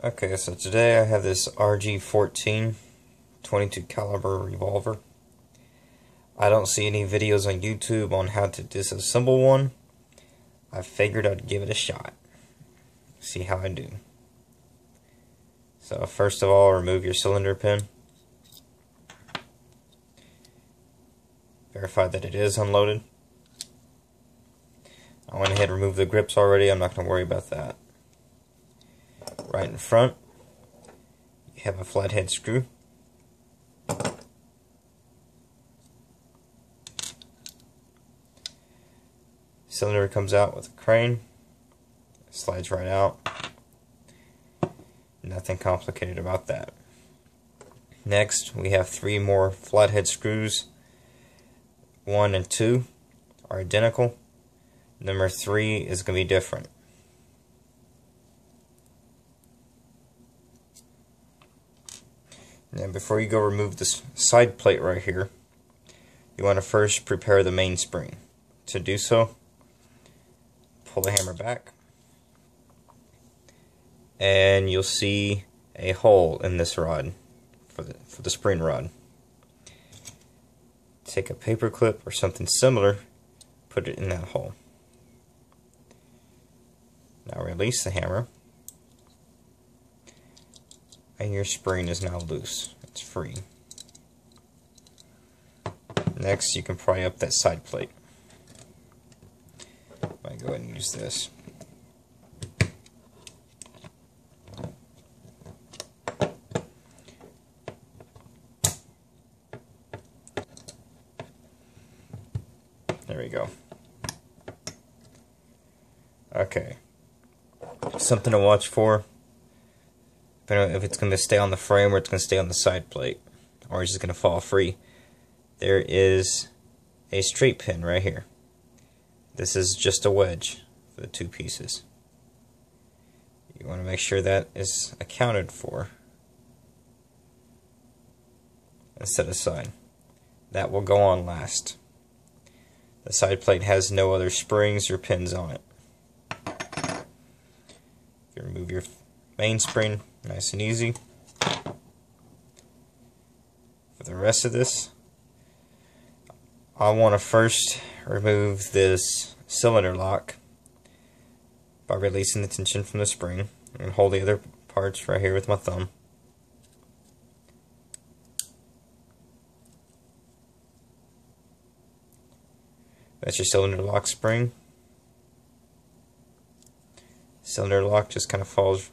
Okay, so today I have this RG-14 22 caliber revolver. I don't see any videos on YouTube on how to disassemble one. I figured I'd give it a shot. See how I do. So first of all, remove your cylinder pin. Verify that it is unloaded. I went ahead and removed the grips already. I'm not going to worry about that right in front. You have a flathead screw. Cylinder comes out with a crane. Slides right out. Nothing complicated about that. Next we have three more flathead screws. One and two are identical. Number three is going to be different Now before you go remove this side plate right here, you want to first prepare the mainspring. To do so, pull the hammer back and you'll see a hole in this rod for the, for the spring rod. Take a paper clip or something similar, put it in that hole. Now release the hammer and your spring is now loose. It's free. Next, you can pry up that side plate. I go ahead and use this. There we go. Okay. Something to watch for Uh, if it's going to stay on the frame or it's going to stay on the side plate or it's just going to fall free. There is a straight pin right here. This is just a wedge for the two pieces. You want to make sure that is accounted for and set aside. That will go on last. The side plate has no other springs or pins on it. You remove your mainspring Nice and easy. For the rest of this, I want to first remove this cylinder lock by releasing the tension from the spring and hold the other parts right here with my thumb. That's your cylinder lock spring. Cylinder lock just kind of falls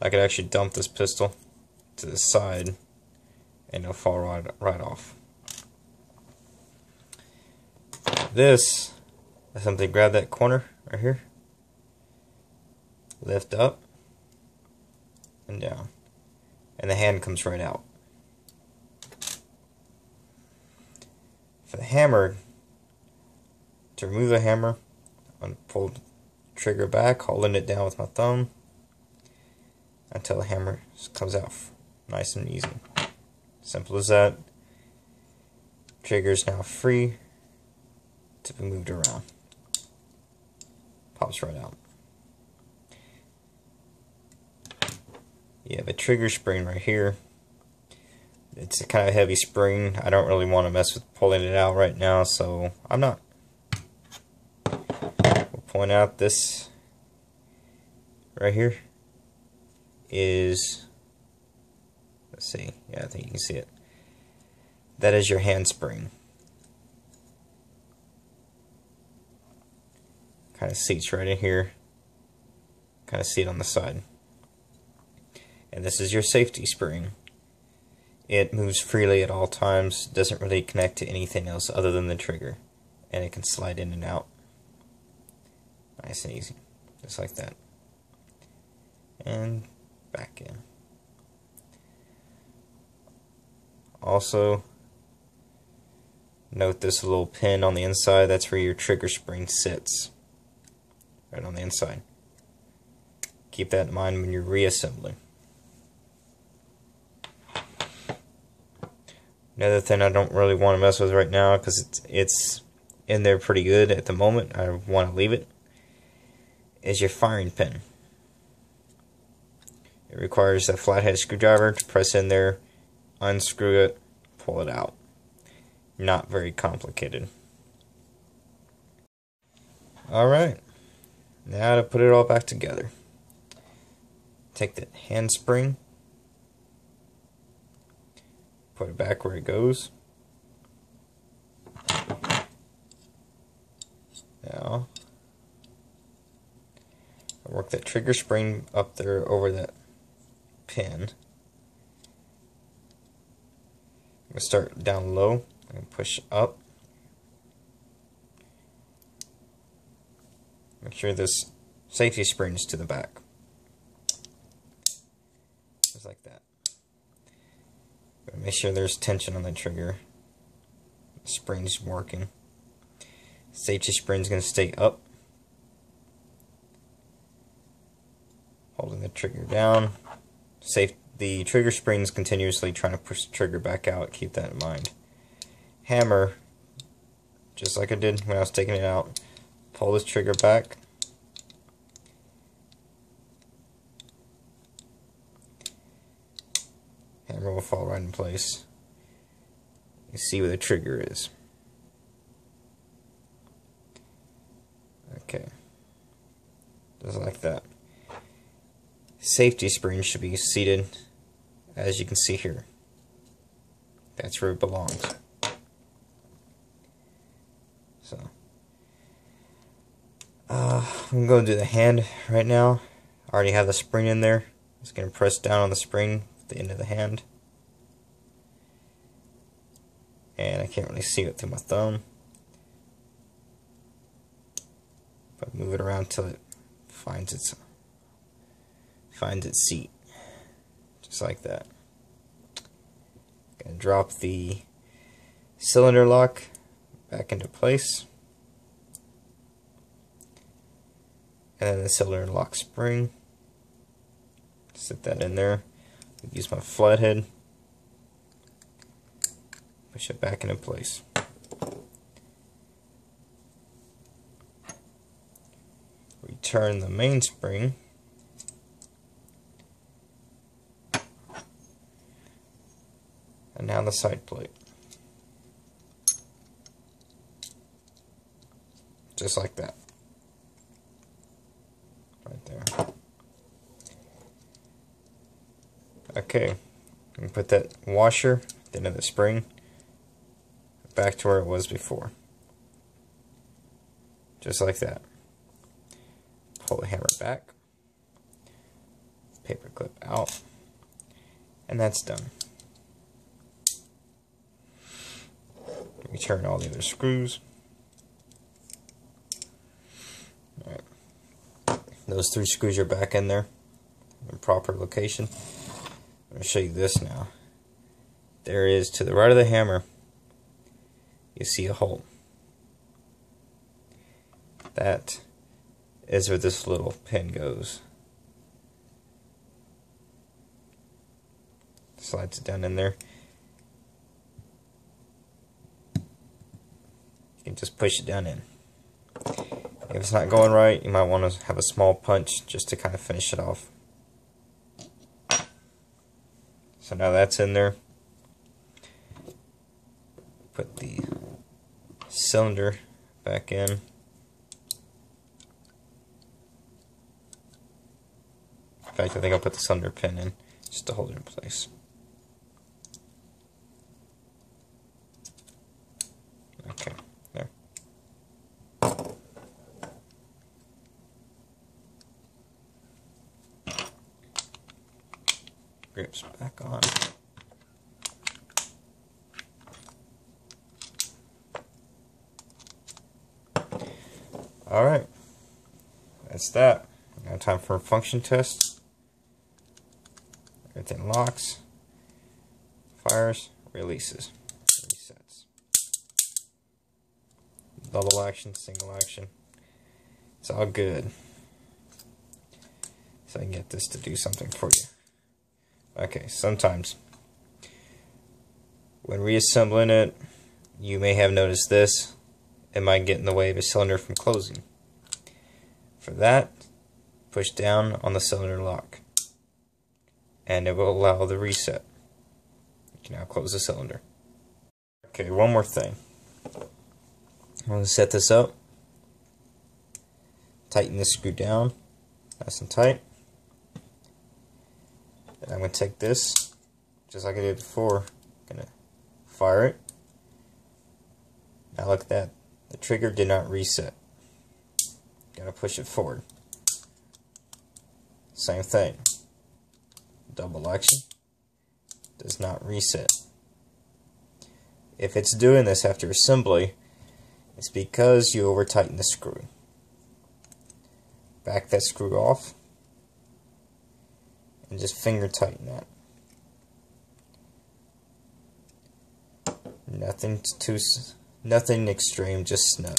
I could actually dump this pistol to the side and it'll fall right, right off. This is something grab that corner right here, lift up and down, and the hand comes right out. For the hammer, to remove the hammer, pull the trigger back, holding it down with my thumb until the hammer comes out nice and easy. Simple as that. Trigger is now free to be moved around. Pops right out. You have a trigger spring right here. It's a kind of heavy spring. I don't really want to mess with pulling it out right now, so I'm not. We'll point out this right here is, let's see, yeah, I think you can see it. That is your handspring. Kind of seats right in here. Kind of see it on the side. And this is your safety spring. It moves freely at all times, doesn't really connect to anything else other than the trigger. And it can slide in and out. Nice and easy. Just like that. And back in. Also, note this little pin on the inside, that's where your trigger spring sits. Right on the inside. Keep that in mind when you're reassembling. Another thing I don't really want to mess with right now because it's, it's in there pretty good at the moment, I want to leave it, is your firing pin. It requires a flathead screwdriver to press in there, unscrew it, pull it out. Not very complicated. Alright, now to put it all back together. Take the handspring, put it back where it goes. Now, work that trigger spring up there over that pin. I'm going to start down low and push up. Make sure this safety springs to the back. Just like that. Make sure there's tension on the trigger. The spring's working. Safety spring's going to stay up. Holding the trigger down. Safe. The trigger spring's continuously trying to push the trigger back out. Keep that in mind. Hammer, just like I did when I was taking it out. Pull this trigger back. Hammer will fall right in place. You see where the trigger is. Okay. Just like that. Safety spring should be seated as you can see here. That's where it belongs. So, uh, I'm going to do the hand right now. I already have the spring in there. I'm just going to press down on the spring at the end of the hand. And I can't really see it through my thumb. But move it around till it finds its finds its seat. Just like that. Gonna drop the cylinder lock back into place. And then the cylinder lock spring. Set that in there. Use my flathead. Push it back into place. Return the mainspring. Side plate. Just like that. Right there. Okay. And put that washer at the the spring back to where it was before. Just like that. Pull the hammer back. Paper clip out. And that's done. Return all the other screws. Alright. Those three screws are back in there. In proper location. I'm going to show you this now. There is to the right of the hammer you see a hole. That is where this little pin goes. Slides it down in there. Just push it down in. If it's not going right, you might want to have a small punch just to kind of finish it off. So now that's in there. Put the cylinder back in. In fact, I think I'll put the cylinder pin in just to hold it in place. Okay, there. Back on. Alright. That's that. Now time for a function test. Everything locks, fires, releases, resets. Double action, single action. It's all good. So I can get this to do something for you. Okay, sometimes when reassembling it, you may have noticed this it might get in the way of a cylinder from closing. For that, push down on the cylinder lock. and it will allow the reset. You can now close the cylinder. Okay, one more thing. I'm going to set this up. Tighten this screw down, nice and tight. I'm going to take this, just like I did before, going to fire it. Now look at that. The trigger did not reset. Gotta push it forward. Same thing. Double action. Does not reset. If it's doing this after assembly, it's because you over tighten the screw. Back that screw off and just finger tighten that. Nothing too Nothing extreme, just snug.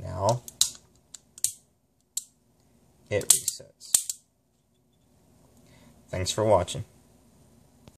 Now, it resets. Thanks for watching.